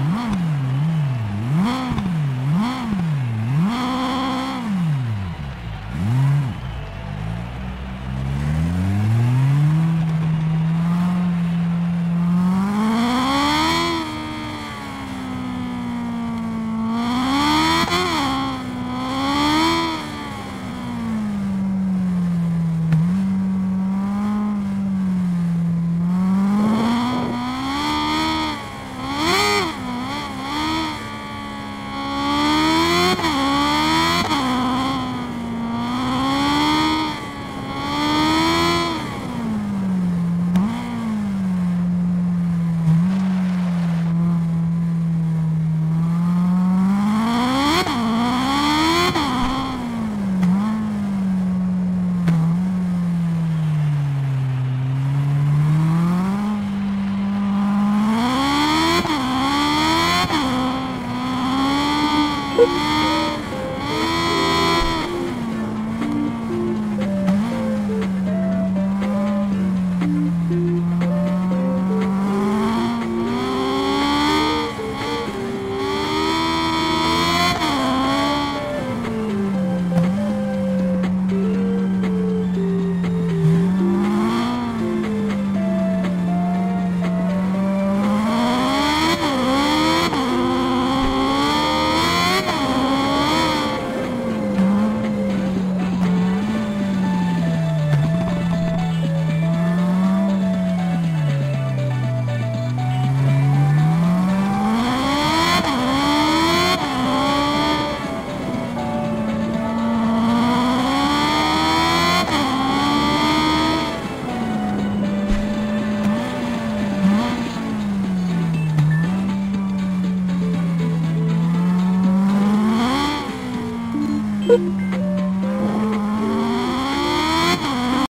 Mm. Boop. Bye.